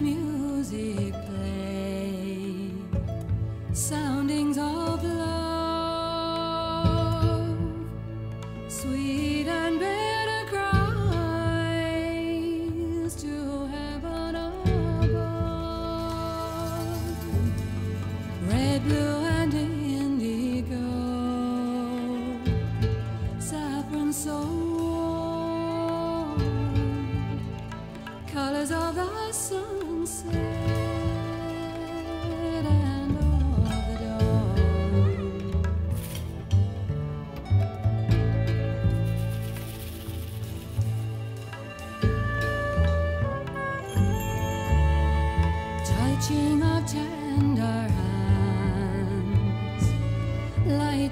music play.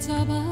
Tender